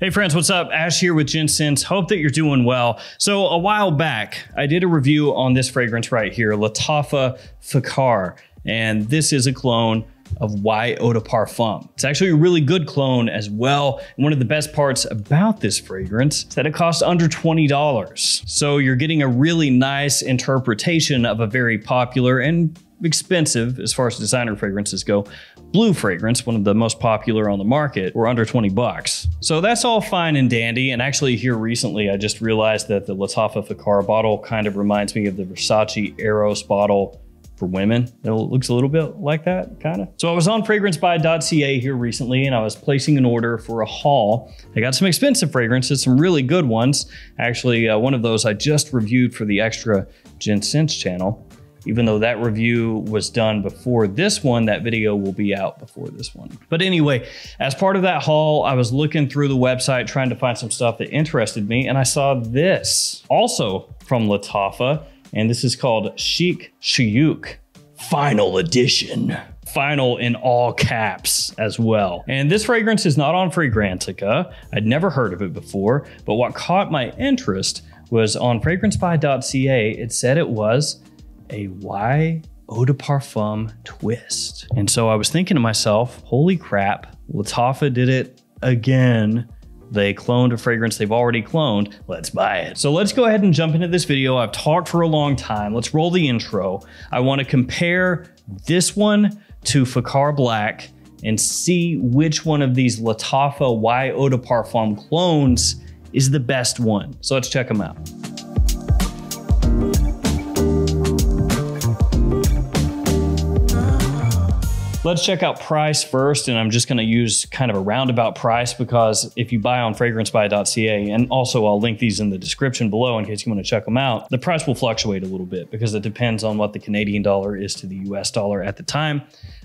Hey friends, what's up? Ash here with Gents Scents. Hope that you're doing well. So a while back, I did a review on this fragrance right here, Lattafa Fakhar, and this is a clone of Y Eau de Parfum. It's actually a really good clone as well. And one of the best parts about this fragrance is that it costs under $20. So you're getting a really nice interpretation of a very popular and expensive as far as designer fragrances go. Blue fragrance, one of the most popular on the market, were under 20 bucks. So that's all fine and dandy. And actually here recently, I just realized that the Lattafa Fakhar bottle kind of reminds me of the Versace Eros bottle for women. It looks a little bit like that, kind of. So I was on fragrancebuy.ca here recently and I was placing an order for a haul. I got some expensive fragrances, some really good ones. Actually, uh, one of those I just reviewed for the extra Gents Scents channel. Even though that review was done before this one, that video will be out before this one. But anyway, as part of that haul, I was looking through the website trying to find some stuff that interested me, and I saw this also from Lattafa and this is called Sheikh Shuyukh Final Edition. Final in all caps as well. And this fragrance is not on Fragrantica. I'd never heard of it before, but what caught my interest was on fragrancebuy.ca, it said it was a Y eau de parfum twist. And so I was thinking to myself, holy crap, Lattafa did it again they cloned a fragrance they've already cloned. Let's buy it. So let's go ahead and jump into this video. I've talked for a long time. Let's roll the intro. I want to compare this one to Fakhar Black and see which one of these Lattafa Y Eau de Parfum clones is the best one. So let's check them out. Let's check out price first, and I'm just going to use kind of a roundabout price because if you buy on fragrancebuy.ca, and also I'll link these in the description below in case you want to check them out, the price will fluctuate a little bit because it depends on what the Canadian dollar is to the US dollar at the time.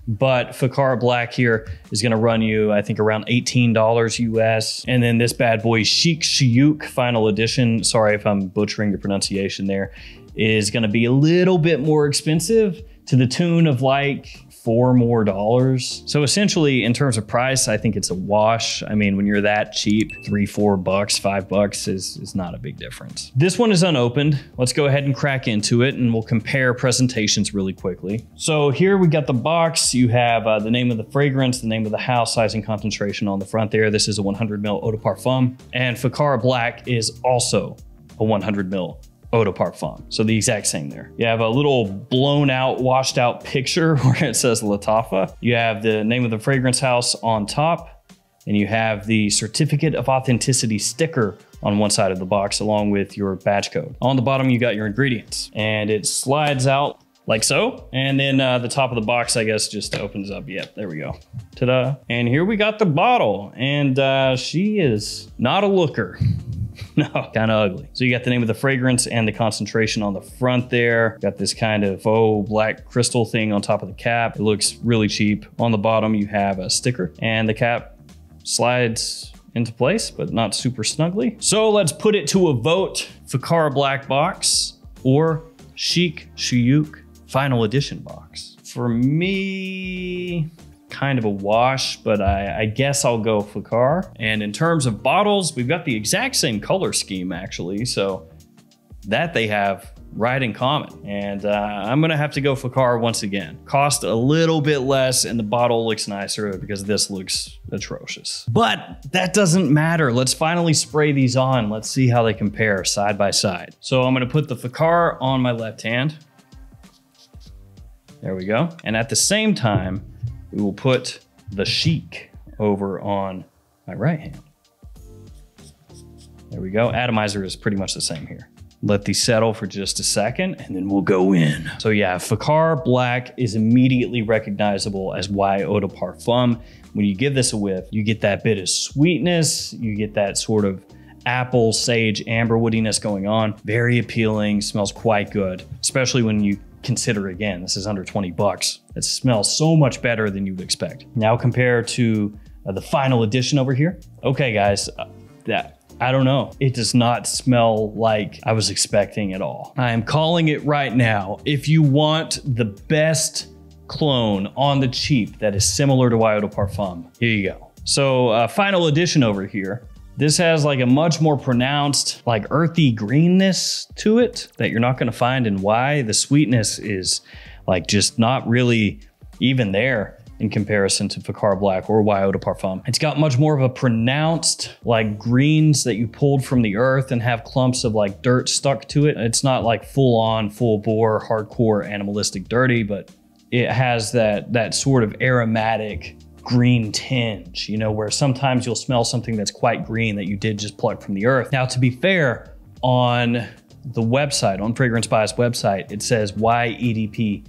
But Fakhar Black here is going to run you, I think, around $18 US. And then this bad boy, Sheikh Shuyukh Final Edition, sorry if I'm butchering your pronunciation there, is going to be a little bit more expensive to the tune of like four more dollars. So essentially, in terms of price, I think it's a wash. I mean, when you're that cheap, three, four bucks, five bucks is, is not a big difference. This one is unopened. Let's go ahead and crack into it and we'll compare presentations really quickly. So here we got the box. You have uh, the name of the fragrance, the name of the house, size and concentration on the front there. This is a 100 ml eau de parfum. And Fakhar Black is also a 100 ml eau de parfum. So the exact same there. You have a little blown out, washed out picture where it says Lattafa. You have the name of the fragrance house on top, and you have the certificate of authenticity sticker on one side of the box along with your batch code. On the bottom, you got your ingredients and it slides out like so. And then uh, the top of the box, I guess, just opens up. Yep, there we go. Ta-da. And here we got the bottle and uh, she is not a looker. no, kind of ugly. So you got the name of the fragrance and the concentration on the front there. Got this kind of faux black crystal thing on top of the cap. It looks really cheap. On the bottom, you have a sticker and the cap slides into place, but not super snugly. So let's put it to a vote. Fakhar Black Box or Sheikh Shuyukh Final Edition Box. For me, kind of a wash, but I, I, guess I'll go Fakhar. And in terms of bottles, we've got the exact same color scheme actually. So that they have right in common. And uh, I'm gonna have to go Fakhar once again. Cost a little bit less and the bottle looks nicer because this looks atrocious. But that doesn't matter. Let's finally spray these on. Let's see how they compare side by side. So I'm gonna put the Fakhar on my left hand. There we go. And at the same time, we will put the Sheikh over on my right hand. There we go. Atomizer is pretty much the same here. Let these settle for just a second and then we'll go in. So yeah, Fakhar Black is immediately recognizable as Y Eau de Parfum. When you give this a whiff, you get that bit of sweetness, you get that sort of apple, sage, amber woodiness going on. Very appealing, smells quite good, especially when you consider again, this is under 20 bucks. It smells so much better than you would expect. Now compare to uh, the final edition over here. Okay, guys, uh, that I don't know. It does not smell like I was expecting at all. I am calling it right now. If you want the best clone on the cheap that is similar to Y Parfum, here you go. So uh, final edition over here This has like a much more pronounced, like earthy greenness to it that you're not gonna find in Y. The sweetness is like just not really even there in comparison to Fakhar Black or Y Eau de Parfum. It's got much more of a pronounced like greens that you pulled from the earth and have clumps of like dirt stuck to it. It's not like full on, full bore, hardcore animalistic dirty, but it has that that sort of aromatic green tinge, you know, where sometimes you'll smell something that's quite green that you did just pluck from the earth. Now, to be fair, on the website, on FragranceBuy's website, it says YEDP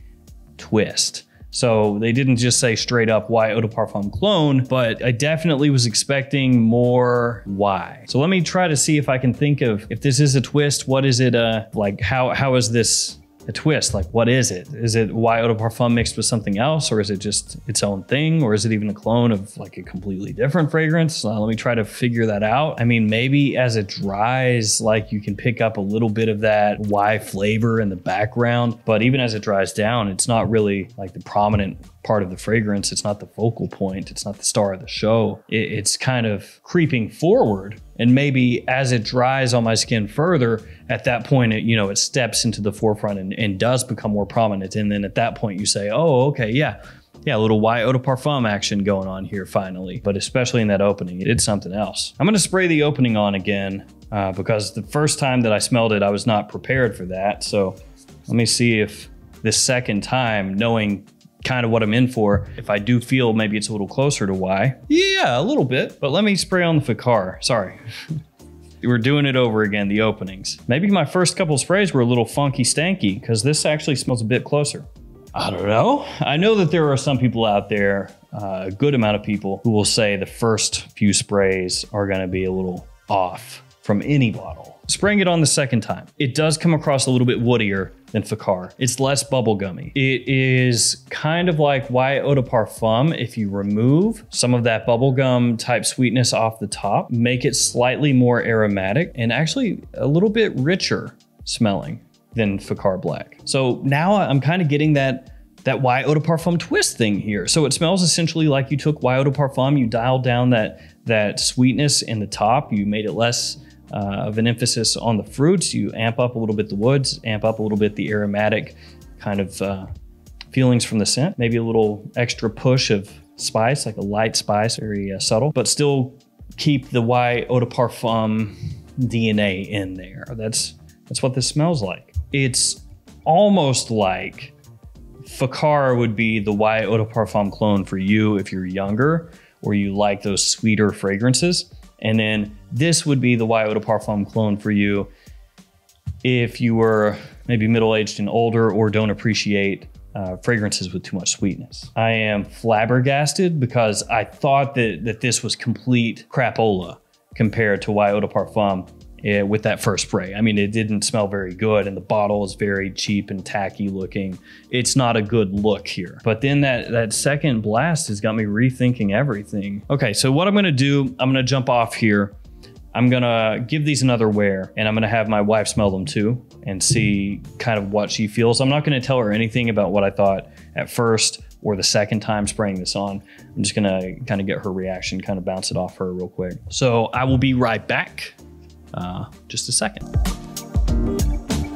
twist. So they didn't just say straight up Y Eau de Parfum clone, but I definitely was expecting more Y. So let me try to see if I can think of if this is a twist, what is it uh like how how is this a twist. Like, what is it? Is it Y Eau de Parfum mixed with something else, or is it just its own thing, or is it even a clone of like a completely different fragrance? Uh, let me try to figure that out. I mean, maybe as it dries, like you can pick up a little bit of that Y flavor in the background, but even as it dries down, it's not really like the prominent part of the fragrance. It's not the focal point. It's not the star of the show. It, it's kind of creeping forward and maybe as it dries on my skin further, at that point, it, you know, it steps into the forefront and, and does become more prominent. And then at that point you say, oh, okay, yeah, yeah, a little Y Eau de Parfum action going on here finally. But especially in that opening, it did something else. I'm gonna spray the opening on again uh, because the first time that I smelled it, I was not prepared for that. So let me see if this second time, knowing kind of what I'm in for. If I do feel maybe it's a little closer to Y, yeah, a little bit. But let me spray on the Fakhar. Sorry. We're doing it over again, the openings. Maybe my first couple sprays were a little funky stanky because this actually smells a bit closer. I don't know. I know that there are some people out there, uh, a good amount of people, who will say the first few sprays are going to be a little off from any bottle. Spraying it on the second time, it does come across a little bit woodier than Fakhar. It's less bubblegummy. It is kind of like Y Eau de Parfum if you remove some of that bubblegum type sweetness off the top, make it slightly more aromatic and actually a little bit richer smelling than Fakhar Black. So now I'm kind of getting that that Y Eau de Parfum twist thing here. So it smells essentially like you took Y Eau de Parfum, you dialed down that that sweetness in the top, you made it less uh, of an emphasis on the fruits. You amp up a little bit the woods, amp up a little bit the aromatic kind of uh, feelings from the scent. Maybe a little extra push of spice, like a light spice, very uh, subtle, but still keep the Y eau de parfum DNA in there. That's that's what this smells like. It's almost like Fakhar would be the Y eau de parfum clone for you if you're younger or you like those sweeter fragrances. And then this would be the de Parfum clone for you if you were maybe middle-aged and older or don't appreciate uh, fragrances with too much sweetness. I am flabbergasted because I thought that, that this was complete crapola compared to Y Eau de Parfum uh, with that first spray. I mean, it didn't smell very good and the bottle is very cheap and tacky looking. It's not a good look here. But then that, that second blast has got me rethinking everything. Okay, so what I'm gonna do, I'm gonna jump off here. I'm gonna give these another wear and I'm gonna have my wife smell them too and see kind of what she feels. I'm not gonna tell her anything about what I thought at first or the second time spraying this on. I'm just gonna kind of get her reaction, kind of bounce it off her real quick. So I will be right back uh, just a second.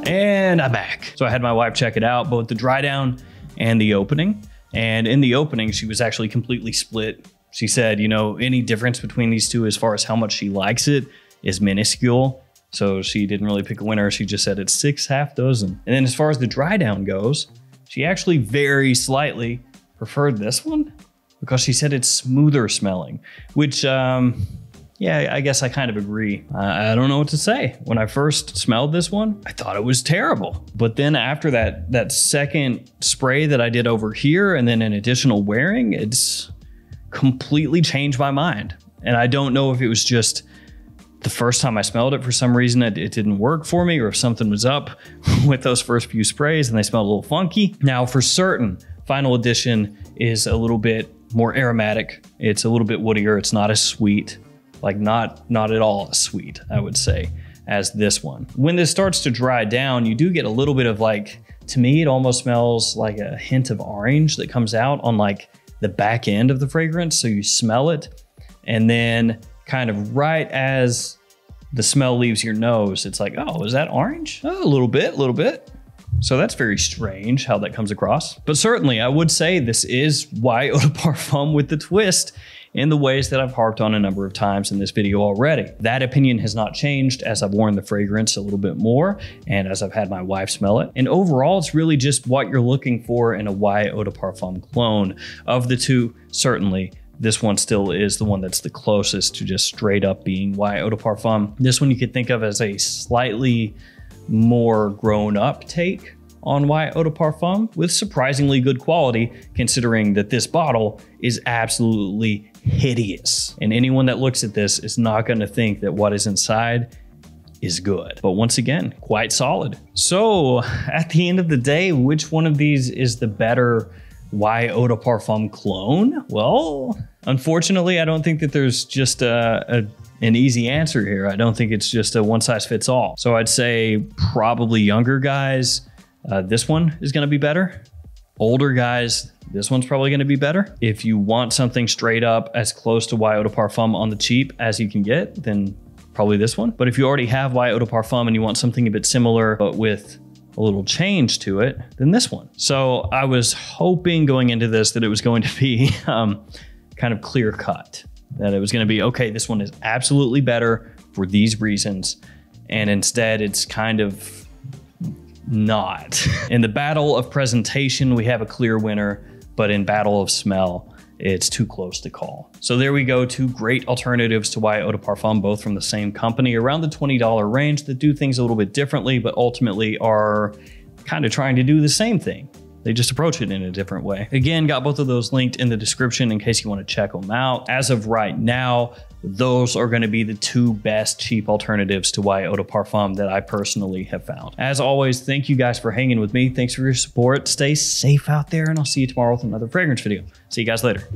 And I'm back. So I had my wife check it out, both the dry down and the opening. And in the opening, she was actually completely split. She said, you know, any difference between these two as far as how much she likes it is minuscule. So she didn't really pick a winner. She just said it's six half dozen. And then as far as the dry down goes, she actually very slightly preferred this one because she said it's smoother smelling, which um, yeah, I guess I kind of agree. I don't know what to say. When I first smelled this one, I thought it was terrible. But then after that that second spray that I did over here and then an additional wearing, it's completely changed my mind. And I don't know if it was just the first time I smelled it for some reason it, it didn't work for me or if something was up with those first few sprays and they smelled a little funky. Now for certain, Final Edition is a little bit more aromatic. It's a little bit woodier. It's not as sweet like not not at all sweet, I would say, as this one. When this starts to dry down, you do get a little bit of like, to me, it almost smells like a hint of orange that comes out on like the back end of the fragrance. So you smell it and then kind of right as the smell leaves your nose, it's like, oh, is that orange? Oh, a little bit, a little bit. So that's very strange how that comes across. But certainly, I would say this is Y Eau de Parfum with the twist in the ways that I've harped on a number of times in this video already. That opinion has not changed as I've worn the fragrance a little bit more and as I've had my wife smell it. And overall, it's really just what you're looking for in a Y Eau de Parfum clone. Of the two, certainly this one still is the one that's the closest to just straight up being Y Eau de Parfum. This one you could think of as a slightly more grown up take on Y Eau de Parfum with surprisingly good quality, considering that this bottle is absolutely hideous. And anyone that looks at this is not going to think that what is inside is good. But once again, quite solid. So at the end of the day, which one of these is the better Y Eau de Parfum clone? Well, unfortunately, I don't think that there's just a, a an easy answer here. I don't think it's just a one size fits all. So I'd say probably younger guys, uh, this one is going to be better. Older guys, this one's probably going to be better. If you want something straight up as close to Y Eau de Parfum on the cheap as you can get, then probably this one. But if you already have Y Eau de Parfum and you want something a bit similar, but with a little change to it, then this one. So I was hoping going into this that it was going to be um, kind of clear cut, that it was going to be, okay, this one is absolutely better for these reasons. And instead, it's kind of not. In the battle of presentation, we have a clear winner, but in battle of smell, it's too close to call. So there we go, two great alternatives to Y Eau de Parfum, both from the same company, around the $20 range that do things a little bit differently, but ultimately are kind of trying to do the same thing. They just approach it in a different way. Again, got both of those linked in the description in case you want to check them out. As of right now, those are going to be the two best cheap alternatives to Y Eau de Parfum that I personally have found. As always, thank you guys for hanging with me. Thanks for your support. Stay safe out there, and I'll see you tomorrow with another fragrance video. See you guys later.